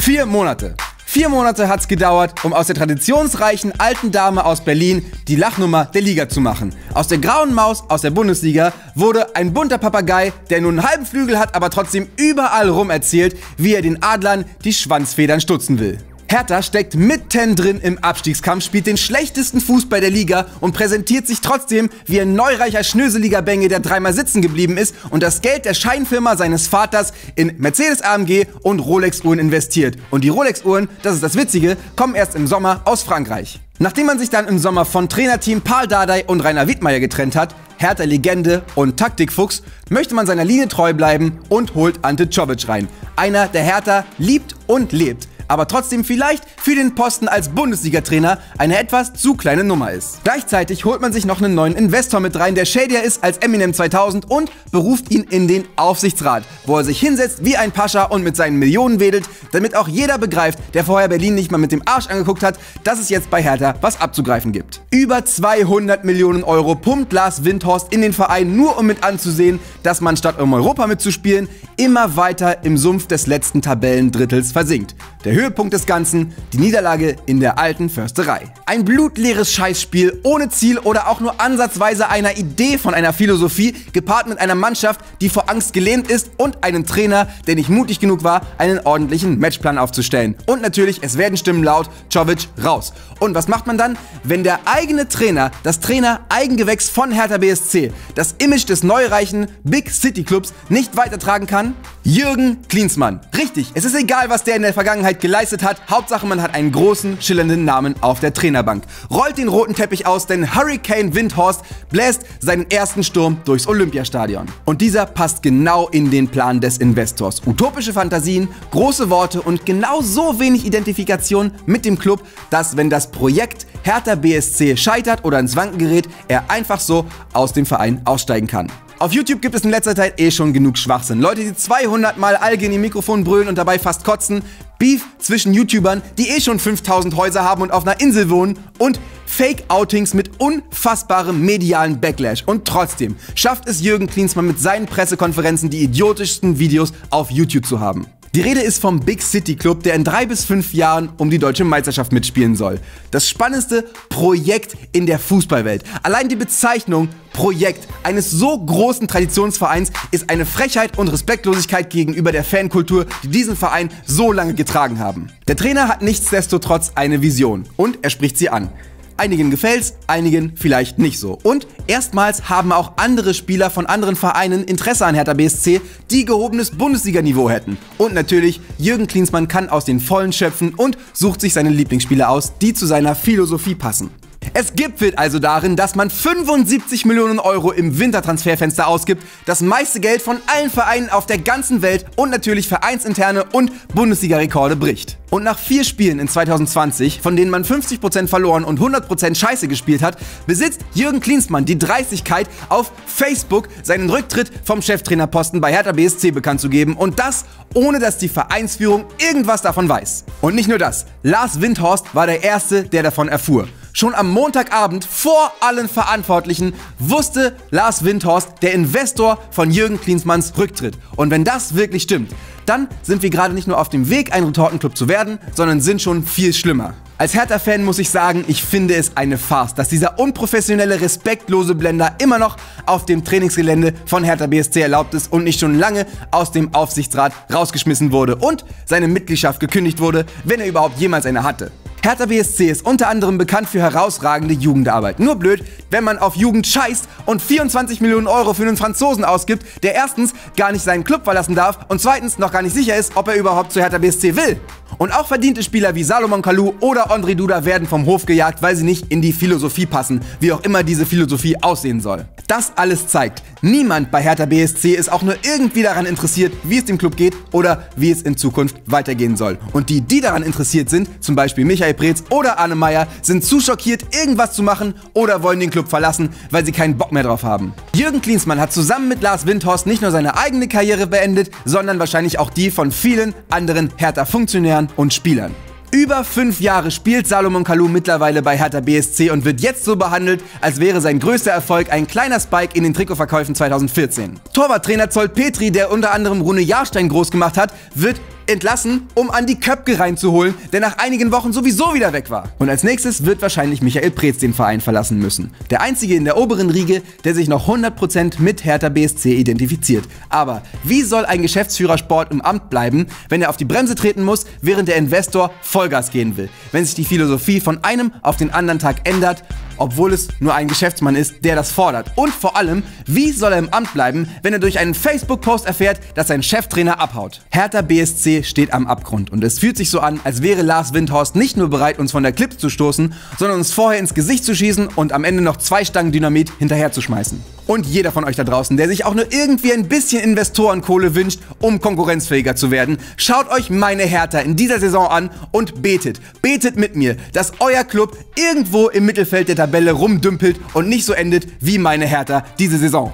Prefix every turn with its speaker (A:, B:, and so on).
A: Vier Monate. Vier Monate hat's gedauert, um aus der traditionsreichen alten Dame aus Berlin die Lachnummer der Liga zu machen. Aus der grauen Maus aus der Bundesliga wurde ein bunter Papagei, der nun einen halben Flügel hat, aber trotzdem überall rum erzählt, wie er den Adlern die Schwanzfedern stutzen will. Hertha steckt mittendrin im Abstiegskampf, spielt den schlechtesten Fußball der Liga und präsentiert sich trotzdem wie ein neureicher Schnöseliger-Bänge, der dreimal sitzen geblieben ist und das Geld der Scheinfirma seines Vaters in Mercedes AMG und Rolex-Uhren investiert. Und die Rolex-Uhren, das ist das Witzige, kommen erst im Sommer aus Frankreich. Nachdem man sich dann im Sommer von Trainerteam Paul Dardai und Rainer Wittmeier getrennt hat, Hertha-Legende und Taktikfuchs, möchte man seiner Linie treu bleiben und holt Ante Czovic rein. Einer, der Hertha liebt und lebt aber trotzdem vielleicht für den Posten als Bundesliga-Trainer eine etwas zu kleine Nummer ist. Gleichzeitig holt man sich noch einen neuen Investor mit rein, der shadier ist als Eminem 2000 und beruft ihn in den Aufsichtsrat, wo er sich hinsetzt wie ein Pascha und mit seinen Millionen wedelt, damit auch jeder begreift, der vorher Berlin nicht mal mit dem Arsch angeguckt hat, dass es jetzt bei Hertha was abzugreifen gibt. Über 200 Millionen Euro pumpt Lars Windhorst in den Verein, nur um mit anzusehen, dass man statt um Europa mitzuspielen, immer weiter im Sumpf des letzten Tabellendrittels versinkt. Der Höhepunkt des Ganzen, die Niederlage in der alten Försterei. Ein blutleeres Scheißspiel ohne Ziel oder auch nur ansatzweise einer Idee von einer Philosophie, gepaart mit einer Mannschaft, die vor Angst gelähmt ist und einem Trainer, der nicht mutig genug war, einen ordentlichen Matchplan aufzustellen. Und natürlich, es werden Stimmen laut, Czovic raus. Und was macht man dann, wenn der eigene Trainer, das Trainer-Eigengewächs von Hertha BSC, das Image des neureichen Big City Clubs nicht weitertragen kann? Jürgen Klinsmann. Richtig, es ist egal, was der in der Vergangenheit geleistet hat. Hauptsache, man hat einen großen, schillernden Namen auf der Trainerbank. Rollt den roten Teppich aus, denn Hurricane Windhorst bläst seinen ersten Sturm durchs Olympiastadion. Und dieser passt genau in den Plan des Investors. Utopische Fantasien, große Worte und genau so wenig Identifikation mit dem Club, dass wenn das Projekt Hertha BSC scheitert oder ins Wanken gerät, er einfach so aus dem Verein aussteigen kann. Auf YouTube gibt es in letzter Zeit eh schon genug Schwachsinn. Leute, die 200 Mal Alge in die Mikrofon brüllen und dabei fast kotzen. Beef zwischen YouTubern, die eh schon 5000 Häuser haben und auf einer Insel wohnen. Und Fake-Outings mit unfassbarem medialen Backlash. Und trotzdem schafft es Jürgen Klinsmann mit seinen Pressekonferenzen die idiotischsten Videos auf YouTube zu haben. Die Rede ist vom Big City Club, der in drei bis fünf Jahren um die deutsche Meisterschaft mitspielen soll. Das spannendste Projekt in der Fußballwelt. Allein die Bezeichnung Projekt eines so großen Traditionsvereins ist eine Frechheit und Respektlosigkeit gegenüber der Fankultur, die diesen Verein so lange getragen haben. Der Trainer hat nichtsdestotrotz eine Vision und er spricht sie an. Einigen gefällt's, einigen vielleicht nicht so. Und erstmals haben auch andere Spieler von anderen Vereinen Interesse an Hertha BSC, die gehobenes Bundesliga-Niveau hätten. Und natürlich, Jürgen Klinsmann kann aus den Vollen schöpfen und sucht sich seine Lieblingsspieler aus, die zu seiner Philosophie passen. Es gipfelt also darin, dass man 75 Millionen Euro im Wintertransferfenster ausgibt, das meiste Geld von allen Vereinen auf der ganzen Welt und natürlich vereinsinterne und Bundesliga-Rekorde bricht. Und nach vier Spielen in 2020, von denen man 50% verloren und 100% Scheiße gespielt hat, besitzt Jürgen Klinsmann die Dreistigkeit, auf Facebook seinen Rücktritt vom Cheftrainerposten bei Hertha BSC bekannt zu geben und das ohne dass die Vereinsführung irgendwas davon weiß. Und nicht nur das, Lars Windhorst war der Erste, der davon erfuhr. Schon am Montagabend vor allen Verantwortlichen wusste Lars Windhorst, der Investor von Jürgen Klinsmanns Rücktritt. Und wenn das wirklich stimmt, dann sind wir gerade nicht nur auf dem Weg, ein Retortenclub zu werden, sondern sind schon viel schlimmer. Als Hertha-Fan muss ich sagen, ich finde es eine Farce, dass dieser unprofessionelle, respektlose Blender immer noch auf dem Trainingsgelände von Hertha BSC erlaubt ist und nicht schon lange aus dem Aufsichtsrat rausgeschmissen wurde und seine Mitgliedschaft gekündigt wurde, wenn er überhaupt jemals eine hatte. Hertha BSC ist unter anderem bekannt für herausragende Jugendarbeit. Nur blöd, wenn man auf Jugend scheißt und 24 Millionen Euro für einen Franzosen ausgibt, der erstens gar nicht seinen Club verlassen darf und zweitens noch gar nicht sicher ist, ob er überhaupt zu Hertha BSC will. Und auch verdiente Spieler wie Salomon Kalou oder André Duda werden vom Hof gejagt, weil sie nicht in die Philosophie passen, wie auch immer diese Philosophie aussehen soll. Das alles zeigt, niemand bei Hertha BSC ist auch nur irgendwie daran interessiert, wie es dem Club geht oder wie es in Zukunft weitergehen soll. Und die, die daran interessiert sind, zum Beispiel Michael Preetz oder Arne Meyer, sind zu schockiert, irgendwas zu machen oder wollen den Club verlassen, weil sie keinen Bock mehr drauf haben. Jürgen Klinsmann hat zusammen mit Lars Windhorst nicht nur seine eigene Karriere beendet, sondern wahrscheinlich auch die von vielen anderen Hertha-Funktionären und Spielern. Über fünf Jahre spielt Salomon Kalou mittlerweile bei Hertha BSC und wird jetzt so behandelt, als wäre sein größter Erfolg ein kleiner Spike in den Trikotverkäufen 2014. Torwarttrainer Zoll Petri, der unter anderem Rune Jahrstein groß gemacht hat, wird entlassen, um Andi Köpke reinzuholen, der nach einigen Wochen sowieso wieder weg war. Und als nächstes wird wahrscheinlich Michael Preetz den Verein verlassen müssen. Der einzige in der oberen Riege, der sich noch 100% mit Hertha BSC identifiziert. Aber wie soll ein Geschäftsführer Sport im Amt bleiben, wenn er auf die Bremse treten muss, während der Investor Vollgas gehen will? Wenn sich die Philosophie von einem auf den anderen Tag ändert, obwohl es nur ein Geschäftsmann ist, der das fordert. Und vor allem, wie soll er im Amt bleiben, wenn er durch einen Facebook-Post erfährt, dass sein Cheftrainer abhaut? Hertha BSC steht am Abgrund und es fühlt sich so an, als wäre Lars Windhorst nicht nur bereit, uns von der Klippe zu stoßen, sondern uns vorher ins Gesicht zu schießen und am Ende noch zwei Stangen Dynamit hinterherzuschmeißen. Und jeder von euch da draußen, der sich auch nur irgendwie ein bisschen Investorenkohle wünscht, um konkurrenzfähiger zu werden, schaut euch meine Hertha in dieser Saison an und betet. Betet mit mir, dass euer Club irgendwo im Mittelfeld der Tabelle rumdümpelt und nicht so endet wie meine Hertha diese Saison.